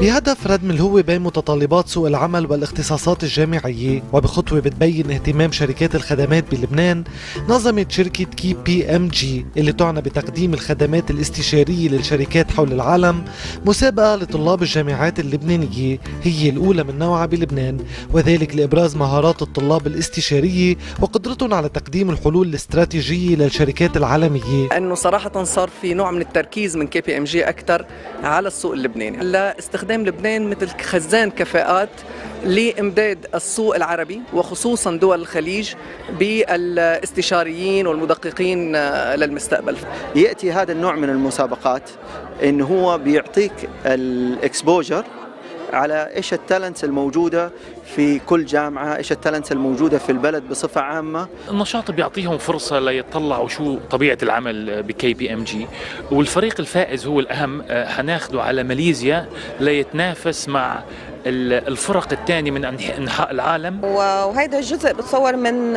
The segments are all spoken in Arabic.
بهدف ردم الهوة بين متطلبات سوق العمل والاختصاصات الجامعية وبخطوة بتبين اهتمام شركات الخدمات بلبنان نظمت شركة KPMG اللي تعنى بتقديم الخدمات الاستشارية للشركات حول العالم مسابقة لطلاب الجامعات اللبنانية هي الأولى من نوعها بلبنان وذلك لإبراز مهارات الطلاب الاستشارية وقدرتهم على تقديم الحلول الاستراتيجية للشركات العالمية. إنه صراحة صار في نوع من التركيز من KPMG أكثر على السوق اللبناني. لاستخدام لبنان مثل خزان كفاءات لإمداد السوق العربي وخصوصا دول الخليج بالاستشاريين والمدققين للمستقبل. يأتي هذا النوع من المسابقات انه هو بيعطيك ال exposure على إيش ال talents الموجودة في كل جامعة، إيش ال talents الموجودة في البلد بصفة عامة. النشاط بيعطيهم فرصة ليطلعوا شو طبيعة العمل ب KPMG، والفريق الفائز هو الأهم حناخده على ماليزيا ليتنافس مع الفرق الثانية من أنحاء العالم. وهذا الجزء بتصور من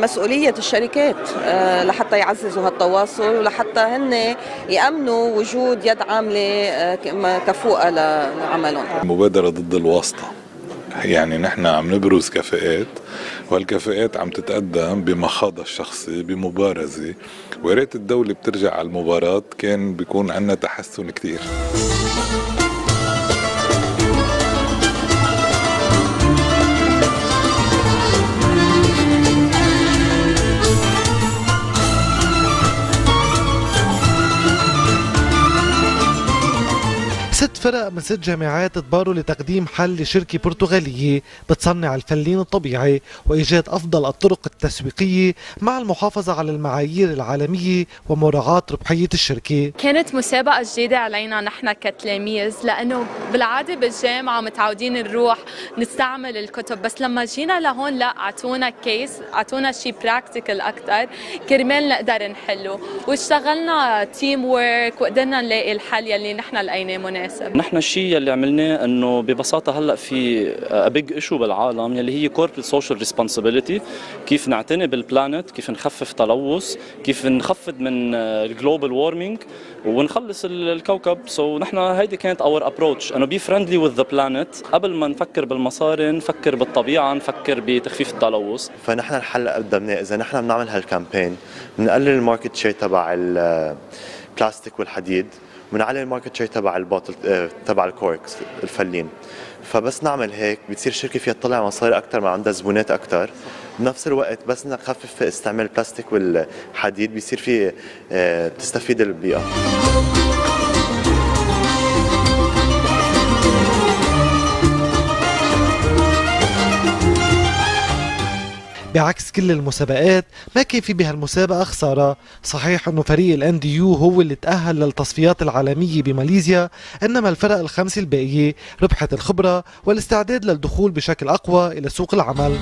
مسؤولية الشركات لحتى يعززوا هالتواصل ولحتى هن يأمنوا وجود يد عاملة كفوءة لعملهم. المبادرة ضد الواسطة. يعني نحن عم نبرز كفاءات والكفاءات عم تتقدم بمخاضها الشخصي بمبارزة. ويا ريت الدولة بترجع على المباراة كان بيكون عندنا تحسن كتير. فرق من ست جامعات تباروا لتقديم حل لشركة برتغالية بتصنع الفلين الطبيعي وإيجاد أفضل الطرق التسويقية مع المحافظة على المعايير العالمية ومراعاة ربحية الشركة. كانت مسابقة جديدة علينا نحن كتلاميذ لأنه بالعادة بالجامعة متعودين نروح نستعمل الكتب. بس لما جينا لهون لا أعطونا كيس أعطونا شيء practical أكثر كرمال نقدر نحله. واشتغلنا teamwork وقدرنا نلاقي الحل يلي نحن لقيناه مناسب. نحن الشيء اللي عملناه إنه ببساطة هلأ في big issue بالعالم يلي هي corporate social responsibility كيف نعتني بال planet كيف نخفف تلوث كيف نخفض من ال global warming ونخلص الكوكب. so نحن هيدي كانت our approach إنه be friendly with the planet قبل ما نفكر بالمصاري نفكر بالطبيعة نفكر بتخفيف التلوث. فنحن الحل قدمناه. إذا نحن بنعمل هال campaign بنقلل ال market share تبع البلاستيك والحديد. بنعلي ال market share تبع ال bottle تبع ال corks الفلين. فبس نعمل هيك بتصير الشركة فيها تطلع مصاري أكثر ما عندها زبونات أكثر بنفس الوقت بس نخفف استعمال البلاستيك والحديد بيصير في بتستفيد البيئة. بعكس كل المسابقات ما كان في بهالمسابقة خسارة. صحيح انه فريق ال NDU هو اللي تأهل للتصفيات العالمية بماليزيا إنما الفرق الخمسة الباقية ربحت الخبرة والاستعداد للدخول بشكل أقوى إلى سوق العمل.